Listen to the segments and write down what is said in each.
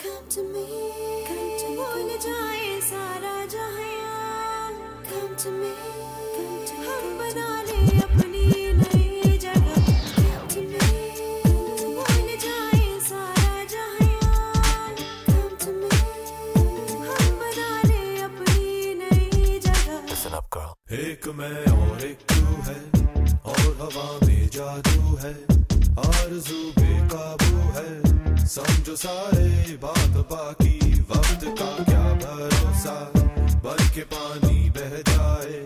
Come to me, come to me, भूल जाए सारा जहाँ। Come to me, come to me, हम बना ले अपनी नई जगह। Come to me, भूल जाए सारा जहाँ। Come to me, हम बना ले अपनी नई जगह। Listen up, girl. एक मैं और एक तू है और हवा में जादू है आरज़ू बेकाबू है समझो सारे बात बाकी, वक्त का क्या भरोसा? बल के पानी बह जाए,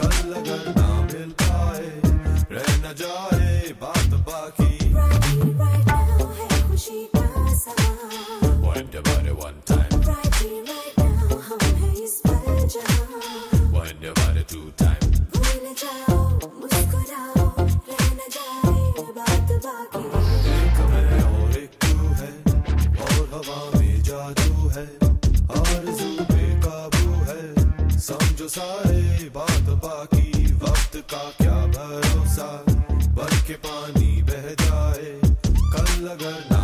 कल अगर ना मिल पाए, रह न जाए, बात आरज़ू बेकाबू है। समझो सारे बात बाकी, वक्त का क्या भरोसा? बन के पानी बह जाए। कल अगर